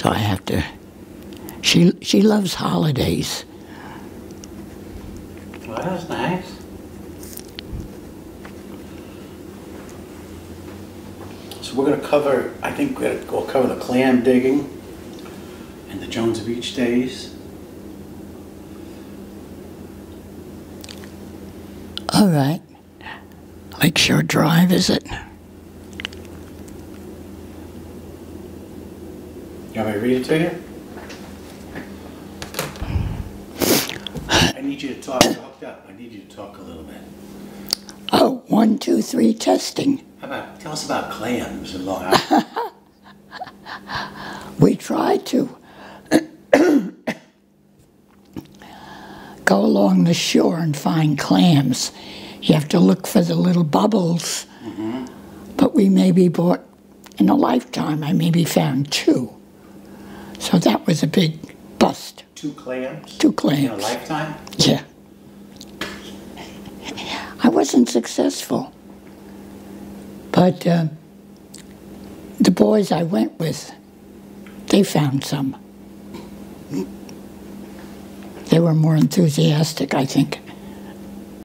So I have to. She she loves holidays. Well, that's nice. So we're gonna cover, I think we're gonna go cover the clam digging and the Jones Beach days. All right. Lakeshore Drive, is it? You want me to read it to you? I need you to talk, you're hooked up, I need you to talk a little bit. Oh, one, two, three, testing. How about, tell us about clams in Long Island. We try to go along the shore and find clams. You have to look for the little bubbles. Mm-hmm. But we maybe bought, in a lifetime, I maybe found two. So that was a big bust. Two clams? Two In a lifetime? Yeah. I wasn't successful. But uh, the boys I went with, they found some. They were more enthusiastic, I think.